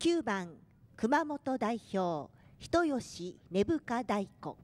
9番熊本代表人吉根深大子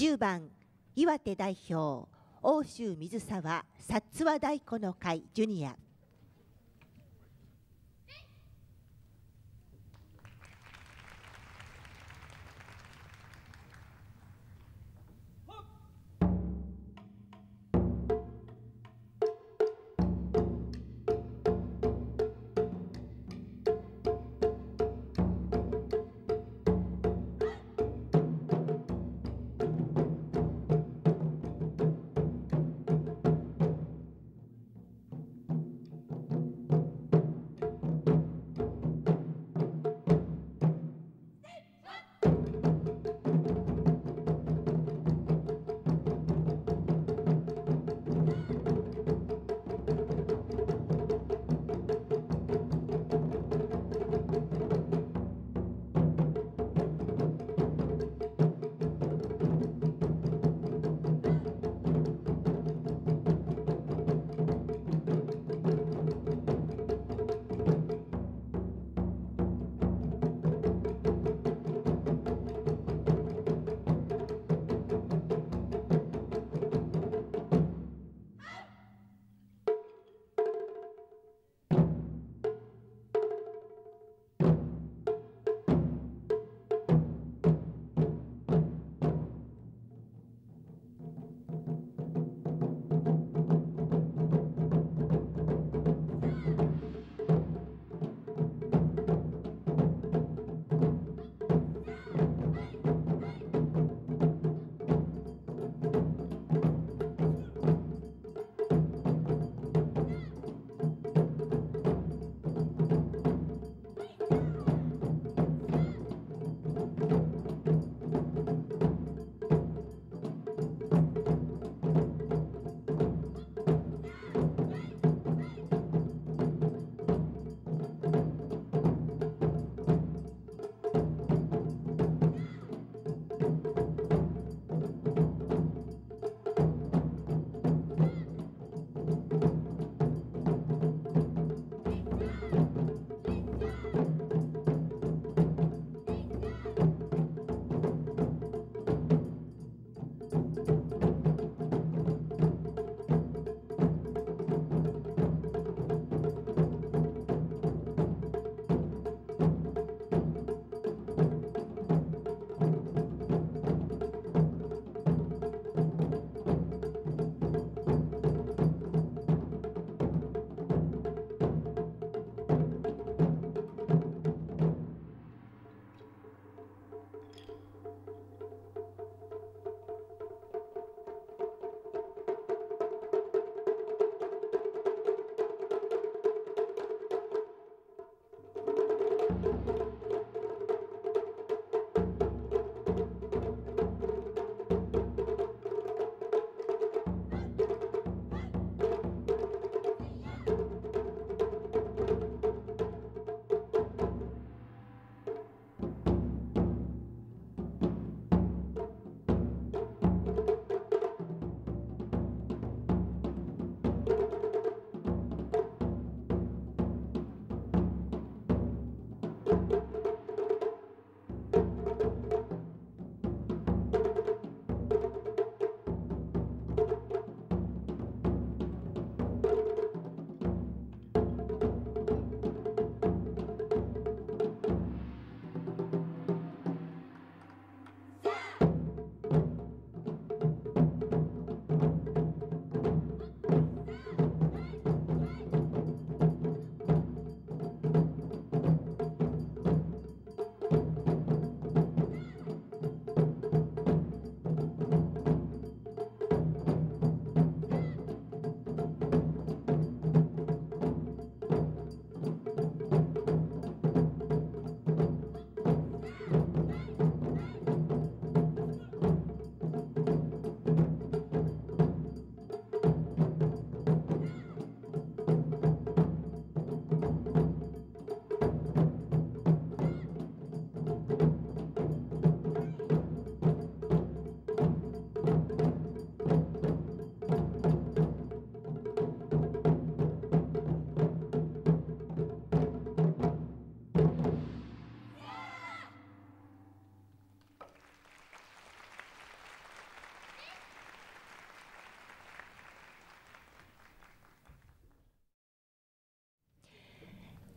10番岩手代表欧州水沢薩津和太鼓の会ジュニア。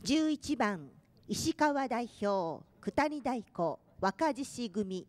11番石川代表九谷大鼓若獅子組。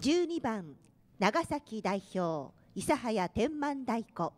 12番長崎代表諫早天満太鼓